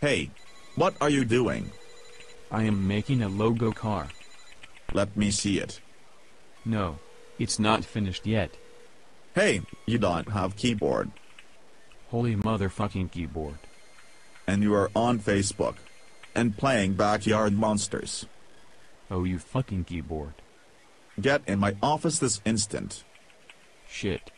Hey, what are you doing? I am making a logo car. Let me see it. No, it's not finished yet. Hey, you don't have keyboard. Holy motherfucking keyboard. And you are on Facebook. And playing Backyard Monsters. Oh you fucking keyboard. Get in my office this instant. Shit.